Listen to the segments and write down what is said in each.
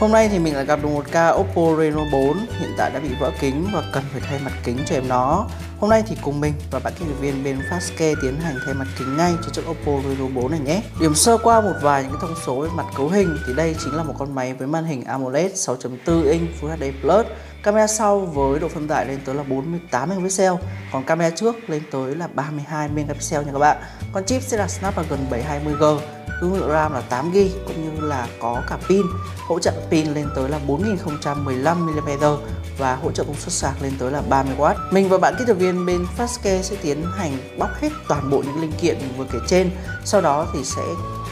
Hôm nay thì mình lại gặp được một ca Oppo Reno 4 hiện tại đã bị vỡ kính và cần phải thay mặt kính cho em nó. Hôm nay thì cùng mình và bạn kỹ thuật viên bên Fastcare tiến hành thay mặt kính ngay cho chiếc Oppo Reno 4 này nhé. Điểm sơ qua một vài những cái thông số về mặt cấu hình thì đây chính là một con máy với màn hình AMOLED 6.4 inch Full HD Plus Camera sau với độ phân giải lên tới là 48 megapixel, còn camera trước lên tới là 32 megapixel nha các bạn. Con chip sẽ là Snapdragon 720G, dung lượng RAM là 8GB cũng như là có cả pin, hỗ trợ pin lên tới là 4015 mAh và hỗ trợ công suất sạc lên tới là 30W. Mình và bạn kỹ thuật viên bên Fastcare sẽ tiến hành bóc hết toàn bộ những linh kiện mình vừa kể trên, sau đó thì sẽ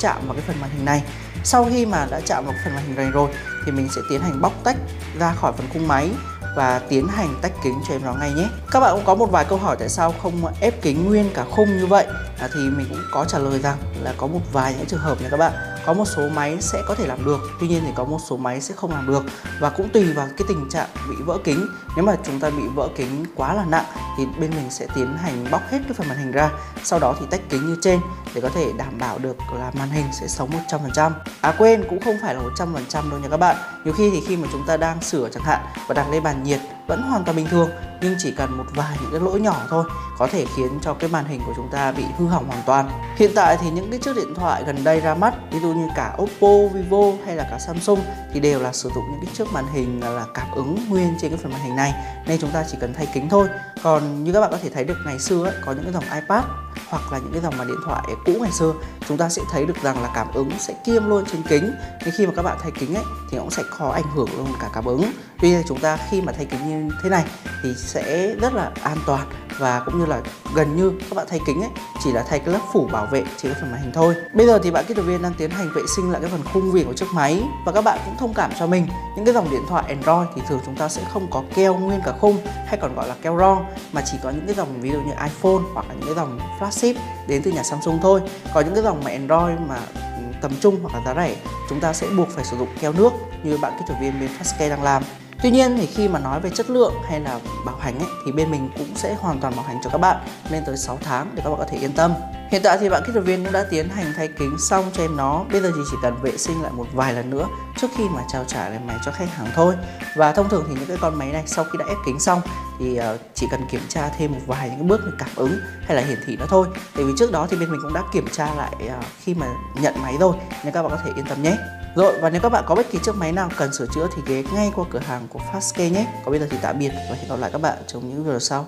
chạm vào cái phần màn hình này. Sau khi mà đã chạm vào phần màn hình này rồi thì mình sẽ tiến hành bóc tách ra khỏi phần khung máy và tiến hành tách kính cho em nó ngay nhé. Các bạn cũng có một vài câu hỏi tại sao không ép kính nguyên cả khung như vậy? À, thì mình cũng có trả lời rằng là có một vài những trường hợp nha các bạn. Có một số máy sẽ có thể làm được tuy nhiên thì có một số máy sẽ không làm được. Và cũng tùy vào cái tình trạng bị vỡ kính. Nếu mà chúng ta bị vỡ kính quá là nặng thì bên mình sẽ tiến hành bóc hết cái phần màn hình ra. Sau đó thì tách kính như trên để có thể đảm bảo được là màn hình sẽ sống 100% à quên cũng không phải là 100% đâu nha các bạn. Nhiều khi thì khi mà chúng ta đang sửa chẳng hạn và đặt lên bàn nhiệt vẫn hoàn toàn bình thường nhưng chỉ cần một vài những cái lỗi nhỏ thôi có thể khiến cho cái màn hình của chúng ta bị hư hỏng hoàn toàn. Hiện tại thì những cái chiếc điện thoại gần đây ra mắt ví dụ như cả Oppo, Vivo hay là cả Samsung thì đều là sử dụng những cái chiếc màn hình là cảm ứng nguyên trên cái phần màn hình này. Nên chúng ta chỉ cần thay kính thôi. Còn như các bạn có thể thấy được ngày xưa ấy, có những cái dòng iPad hoặc là những cái dòng mà điện thoại cũ ngày xưa chúng ta sẽ thấy được rằng là cảm ứng sẽ kiêm luôn trên kính. Nhưng khi mà các bạn thay kính ấy thì cũng sẽ có ảnh hưởng luôn cả cảm ứng tuy nhiên chúng ta khi mà thay kính như thế này thì sẽ rất là an toàn và cũng như là gần như các bạn thay kính ấy, chỉ là thay cái lớp phủ bảo vệ trên cái phần màn hình thôi. Bây giờ thì bạn kỹ thuật viên đang tiến hành vệ sinh lại cái phần khung viền của chiếc máy và các bạn cũng thông cảm cho mình, những cái dòng điện thoại Android thì thường chúng ta sẽ không có keo nguyên cả khung hay còn gọi là keo ron mà chỉ có những cái dòng ví dụ như iPhone hoặc là những cái dòng flagship đến từ nhà Samsung thôi. Có những cái dòng mà Android mà ừ, tầm trung hoặc là giá rẻ, chúng ta sẽ buộc phải sử dụng keo nước như bạn kỹ thuật viên bên Fastcare đang làm. Tuy nhiên thì khi mà nói về chất lượng hay là bảo hành ấy, thì bên mình cũng sẽ hoàn toàn bảo hành cho các bạn lên tới 6 tháng để các bạn có thể yên tâm. Hiện tại thì bạn kỹ thuật viên cũng đã tiến hành thay kính xong cho em nó. Bây giờ thì chỉ cần vệ sinh lại một vài lần nữa trước khi mà trao trả lại máy cho khách hàng thôi. Và thông thường thì những cái con máy này sau khi đã ép kính xong thì ờ, chỉ cần kiểm tra thêm một vài những cái bước như cảm ứng hay là hiển thị nó thôi. Tại vì trước đó thì bên mình cũng đã kiểm tra lại ờ, khi mà nhận máy rồi nên các bạn có thể yên tâm nhé rồi, và nếu các bạn có bất kỳ chiếc máy nào cần sửa chữa thì ghé ngay qua cửa hàng của Fastcare nhé. Còn bây giờ thì tạm biệt và hẹn gặp lại các bạn trong những video sau.